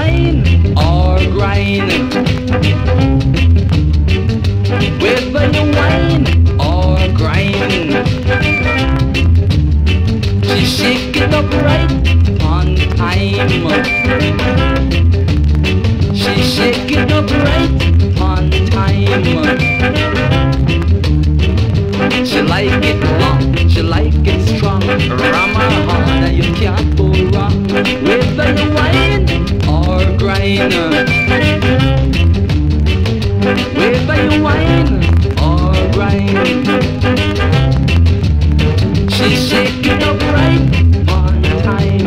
wine or grain. Whether you wine or grain, she shake it up right on time. She shake it up right on time. She like it long, she like it strong, ram her you can. shake one time.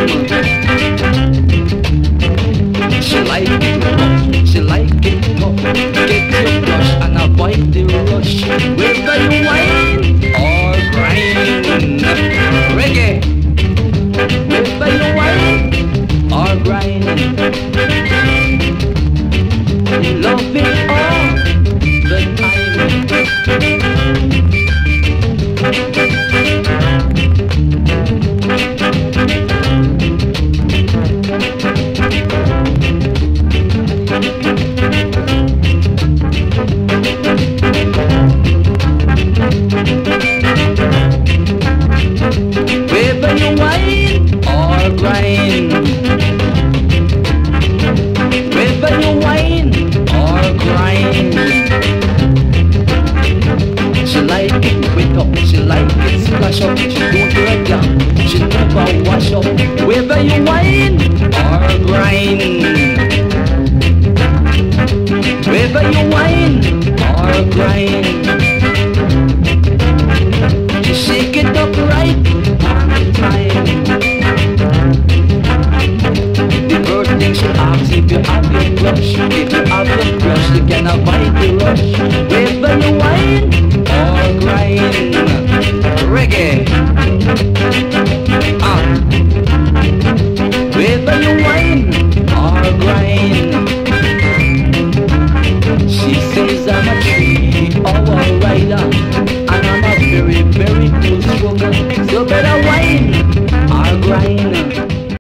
She like it rough, she like it tough. Get your rush and avoid the rush. with you whine or grind, reggae. Or grind. Whether you whine or grind Whether you whine or grind you shake it up right on time. The bird thinks you ask if you have your crush. If you have your crush, you can avoid the rush. Whether you whine or grind. Reggae. whether you wine or grind.